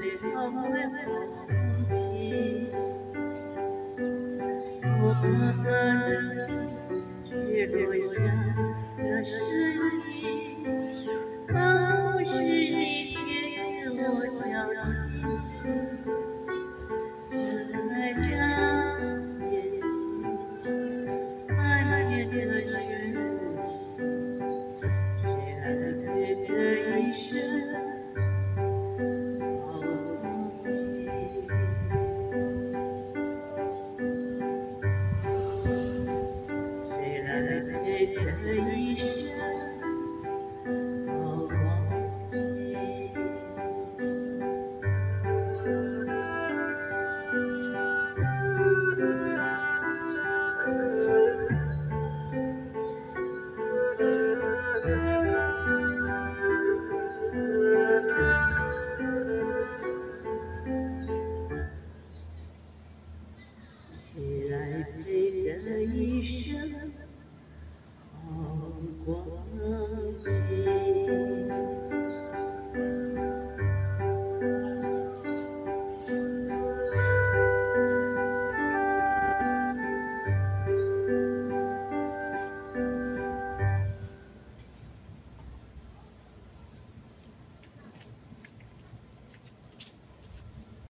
泪偷偷微起，我把它留着，留着，我